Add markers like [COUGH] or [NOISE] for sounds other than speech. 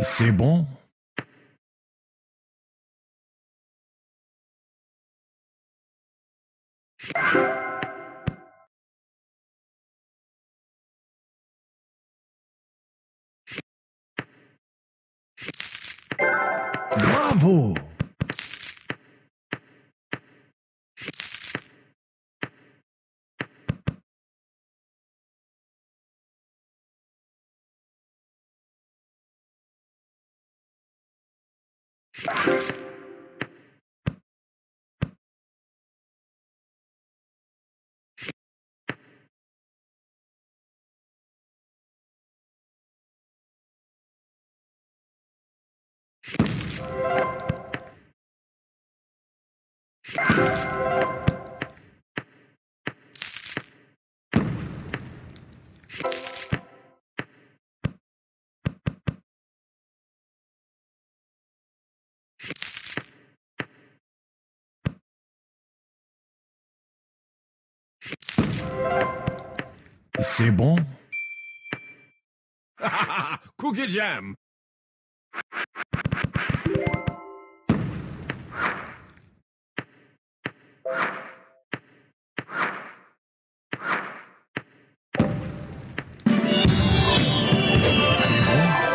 C'est bon? Bravo! you. C'est bon? [LAUGHS] Cookie Jam. C'est bon?